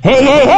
Hey, hey, hey!